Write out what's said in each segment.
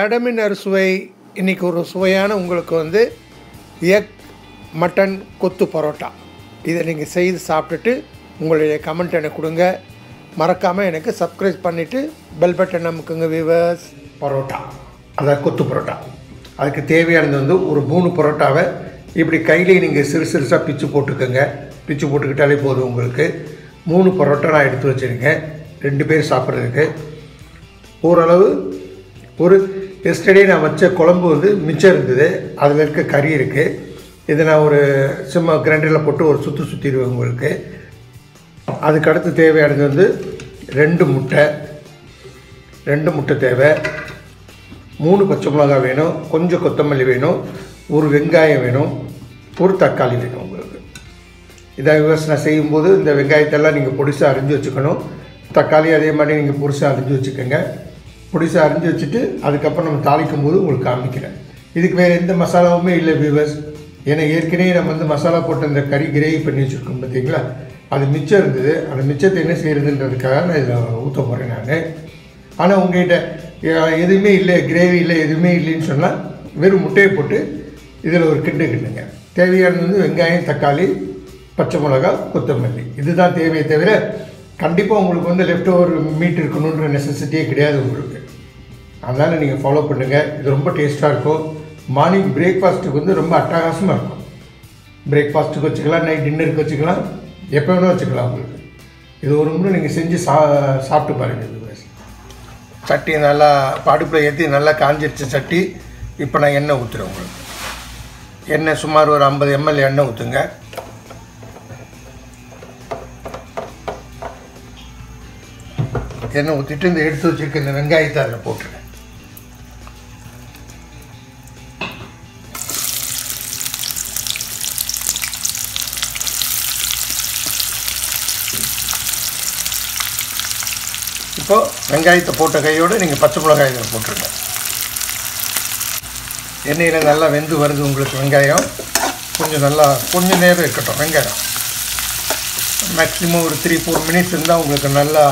அடமின் அறுசுவை இன்றைக்கி ஒரு சுவையான உங்களுக்கு வந்து எக் மட்டன் கொத்து பரோட்டா. இதை நீங்கள் செய்து சாப்பிட்டுட்டு உங்களுடைய கமெண்ட் எனக்கு கொடுங்க. மறக்காமல் எனக்கு சப்ஸ்கிரைப் பண்ணிவிட்டு பெல் பட்டன் நமக்குங்க விவர்ஸ் பரோட்டா. அதாவது கொத்து பரோட்டா. அதுக்கு தேவையானது வந்து ஒரு மூணு பரோட்டாவை இப்படி கையிலே நீங்கள் சிறு சிறுசாக பிச்சு போட்டுக்கோங்க. பிச்சு போட்டுக்கிட்டாலே போதும் உங்களுக்கு. மூணு பரோட்டா நான் எடுத்து வச்சுருக்கேன். ரெண்டு பேர் சாப்பிட்றதுக்கு. ஓரளவு ஒரு எஸ்டர்டே நான் வச்ச குழம்பு வந்து மிச்சம் இருந்தது. அதில் இருக்க கறி இருக்குது இதை நான் ஒரு சும்மா கிரைண்டரில் போட்டு ஒரு சுற்றி சுற்றிடுவேன் உங்களுக்கு. அதுக்கு அடுத்து தேவையானது வந்து ரெண்டு முட்டை. ரெண்டு முட்டை தேவை. மூணு பச்சை மிளகாய் வேணும். கொஞ்சம் கொத்தமல்லி வேணும். ஒரு வெங்காயம் வேணும். ஒரு தக்காளி வேணும் உங்களுக்கு. இதை விவசாயம் செய்யும்போது இந்த வெங்காயத்தெல்லாம் நீங்கள் பொடிசாக அரிஞ்சு வச்சுக்கணும். தக்காளி அதே மாதிரி நீங்கள் பொடிசாக அரிஞ்சு வச்சுக்கோங்க. பொடிசாக அரிஞ்சு வச்சுட்டு அதுக்கப்புறம் நம்ம தாளிக்கும் போது உங்களுக்கு காமிக்கிறேன். இதுக்கு வேறு எந்த மசாலாவுமே இல்லை வியூவர்ஸ் ஏன்னா ஏற்கனவே நம்ம வந்து மசாலா போட்டு அந்த கறி கிரேவி பண்ணி வச்சுருக்கோம் பார்த்தீங்களா? அது மிச்சம் இருந்தது. அந்த மிச்சத்தை என்ன செய்கிறதுன்றதுக்காக நான் இதில் ஊற்ற போகிறேன் நான். ஆனால் உங்கள்கிட்ட எதுவுமே இல்லை கிரேவி இல்லை எதுவுமே இல்லைன்னு சொன்னால் வெறும் முட்டையை போட்டு இதில் ஒரு கிண்டு கிண்டுங்க. தேவையானது வந்து வெங்காயம் தக்காளி பச்சை மிளகா கொத்தமல்லி. இதுதான் தேவையே தவிர கண்டிப்பாக உங்களுக்கு வந்து லெஃப்ட் ஓவர் மீட் இருக்கணுன்ற நெசசிட்டியே கிடையாது உங்களுக்கு. அதனால் நீங்கள் ஃபாலோ பண்ணுங்கள் இது ரொம்ப டேஸ்ட்டாக இருக்கும். மார்னிங் பிரேக்ஃபாஸ்ட்டுக்கு வந்து ரொம்ப அட்டகாசமாக இருக்கும். பிரேக்ஃபாஸ்ட்டுக்கு வச்சுக்கலாம் நைட் டின்னருக்கு வச்சுக்கலாம் எப்போ வேணால் வச்சுக்கலாம் உங்களுக்கு. இது ஒரு முறை நீங்கள் செஞ்சு சா சாப்பிட்டு பாருங்கள் இது சட்டி நல்லா அடுப்பில் ஏற்றி நல்லா காஞ்சிருச்ச சட்டி இப்போ நான் எண்ணெய் ஊற்றுறேன் உங்களுக்கு. எண்ணெய் சுமார் ஒரு ஐம்பது எம்எல் எண்ணெய் ஊற்றுங்க எண்ணெய் ஊற்றிட்டு இந்த எடுத்து வச்சுருக்க இந்த வெங்காயத்தை அதில் போட்டுருங்க. இப்போது வெங்காயத்தை போட்ட கையோடு நீங்கள் பச்சை மிளகாய் இதில் போட்டுருங்க. எண்ணெயில் நல்லா வெந்து வருது உங்களுக்கு வெங்காயம். கொஞ்சம் நல்லா கொஞ்சம் நேரம் இருக்கட்டும் வெங்காயம். மேக்ஸிமம் ஒரு த்ரீ ஃபோர் மினிட்ஸ் இருந்தால் உங்களுக்கு நல்லா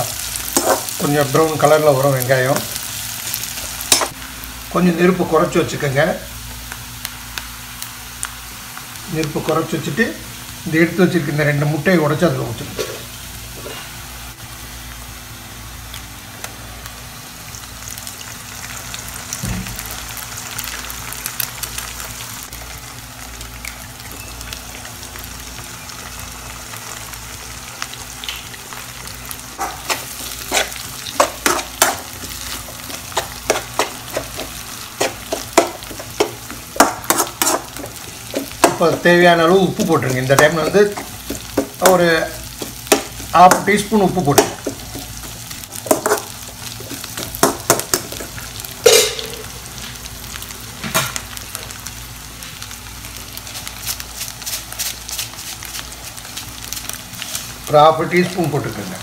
கொஞ்சம் ப்ரௌன் கலரில் வரும் வெங்காயம். கொஞ்சம் நெருப்பு குறைச்சி வச்சுக்கோங்க. நெருப்பு குறைச்சி வச்சுட்டு இந்த எடுத்து வச்சுருக்க இந்த ரெண்டு முட்டையை உடச்சி அதில் ஊற்றுங்க இப்போ தேவையான அளவு உப்பு போட்டுருங்க. இந்த டைமில் வந்து ஒரு ஹாஃப் டீஸ்பூன் உப்பு போட்டுருங்க. ஒரு ஹாஃப் டீஸ்பூன் போட்டுக்கோங்க.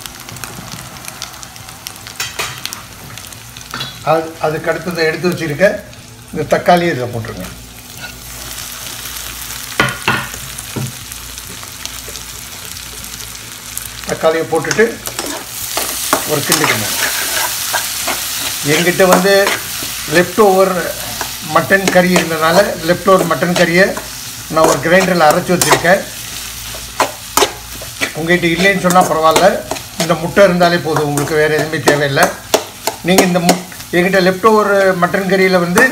அது அதுக்கு அடுத்ததை எடுத்து வச்சுருக்க இந்த தக்காளி இதில் போட்டுருங்க. தக்காளியை போட்டுட்டு ஒரு கிண்டுக்கணும் எங்கிட்ட வந்து லெஃப்ட் ஓவர் மட்டன் கறி இருந்தனால லெஃப்ட் ஓவர் மட்டன் கறியை நான் ஒரு கிரைண்டரில் அரைச்சி வச்சுருக்கேன். உங்கள்கிட்ட இல்லைன்னு சொன்னால் பரவாயில்ல. இந்த முட்டை இருந்தாலே போதும் உங்களுக்கு வேறு எதுவுமே தேவையில்லை. நீங்கள் இந்த முட் எங்கிட்ட லெஃப்ட் ஓவர் மட்டன் கறியில் வந்து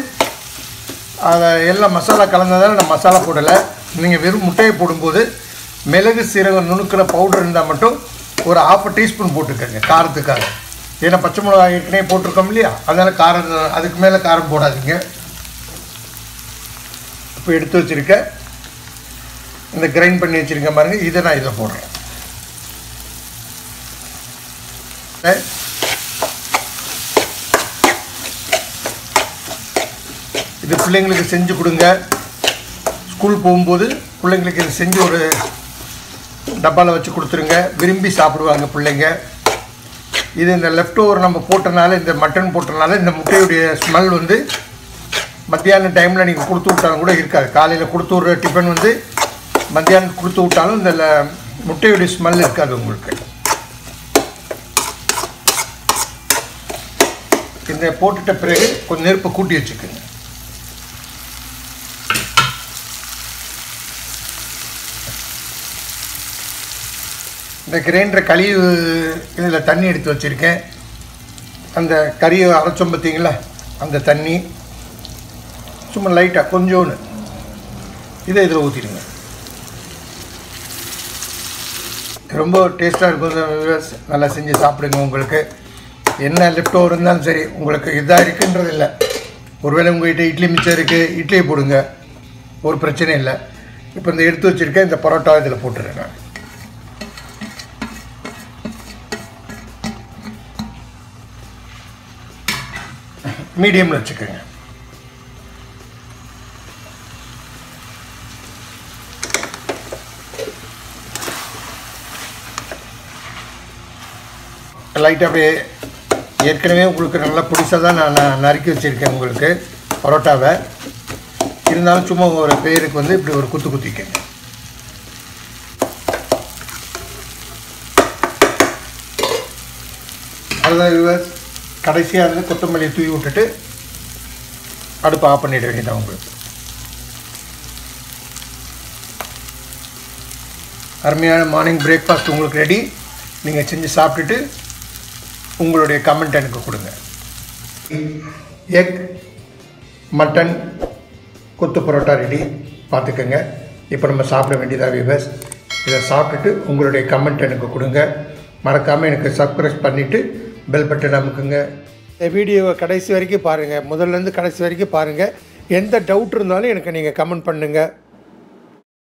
அதை எல்லாம் மசாலா கலந்ததால் நான் மசாலா போடலை. நீங்கள் வெறும் முட்டையை போடும்போது மிளகு சீரகம் நுணுக்கிற பவுடர் இருந்தால் மட்டும் ஒரு ஹாஃப் டீஸ்பூன் போட்டுக்கோங்க காரத்துக்காக. ஏன்னா பச்சை மிளகாய் ஏற்கனவே போட்டிருக்கோம் இல்லையா? அதனால் காரம் அதுக்கு மேலே காரம் போடாதீங்க. இப்போ எடுத்து வச்சுருக்க இந்த கிரைண்ட் பண்ணி வச்சுருக்க பாருங்க இதை நான் இதில் போடுறேன். இது பிள்ளைங்களுக்கு செஞ்சு கொடுங்க. ஸ்கூல் போகும்போது பிள்ளைங்களுக்கு இது செஞ்சு ஒரு டப்பாவில் வச்சு கொடுத்துருங்க. விரும்பி சாப்பிடுவாங்க பிள்ளைங்க. இது இந்த லெஃப்ட் ஓவர் நம்ம போட்டனால இந்த மட்டன் போட்டனால இந்த முட்டையுடைய ஸ்மெல் வந்து மத்தியான டைமில் நீங்கள் கொடுத்து விட்டாலும் கூட இருக்காது. காலையில் கொடுத்து விட்ற டிஃபன் வந்து மத்தியானம் கொடுத்து விட்டாலும் இந்த முட்டையுடைய ஸ்மெல் இருக்காது உங்களுக்கு. இந்த போட்டுட்ட பிறகு கொஞ்சம் நெருப்பை கூட்டி வச்சுக்கோங்க. இந்த கிரைண்டரை கழிவு இதில் தண்ணி எடுத்து வச்சுருக்கேன். அந்த கறியை அரைச்சோம் பார்த்தீங்களா? அந்த தண்ணி. சும்மா லைட்டாக கொஞ்சோன்னு இதை இதில் ஊற்றிடுங்க ரொம்ப டேஸ்ட்டாக இருக்கும். நல்லா செஞ்சு சாப்பிடுங்க உங்களுக்கு. என்ன லெஃப்ட் ஓவர் இருந்தாலும் சரி உங்களுக்கு இதாக இருக்குன்றது இல்லை. ஒருவேளை உங்கள்கிட்ட இட்லி மிச்சம் இருக்குது இட்லியை போடுங்க. ஒரு பிரச்சனையும் இல்லை. இப்போ இந்த எடுத்து வச்சுருக்கேன் இந்த பரோட்டா இதில் போட்டுருங்க. மீடியமில் வச்சுக்கோங்க. லைட்டாக அப்படியே ஏற்கனவே உங்களுக்கு நல்லா பிடிச்சா தான் நான் நறுக்கி வச்சுருக்கேன் உங்களுக்கு பரோட்டாவை. இருந்தாலும் சும்மா ஒரு பேருக்கு வந்து இப்படி ஒரு குத்து குத்திக்கங்க அதுதான் யூஎஸ் கடைசியாக இருந்து கொத்தமல்லியை தூவி விட்டுட்டு அடுப்பு ஆஃப் பண்ணிட வேண்டியதான் உங்களுக்கு. அருமையான மார்னிங் பிரேக்ஃபாஸ்ட் உங்களுக்கு ரெடி நீங்கள் செஞ்சு சாப்பிட்டுட்டு உங்களுடைய கமெண்ட் எனக்கு கொடுங்க. எக் மட்டன் கொத்து பரோட்டா ரெடி பார்த்துக்கோங்க. இப்போ நம்ம சாப்பிட வேண்டியதாக விவஸ் இதை சாப்பிட்டுட்டு உங்களுடைய கமெண்ட் எனக்கு கொடுங்க. மறக்காமல் எனக்கு சப்ஸ்கிரைப் பண்ணிவிட்டு பெல் பட்டன் அமுக்குங்க இந்த வீடியோவை கடைசி வரைக்கும் பாருங்கள் முதல்லேருந்து கடைசி வரைக்கும் பாருங்கள் எந்த டவுட் இருந்தாலும் எனக்கு நீங்கள் கமெண்ட் பண்ணுங்கள்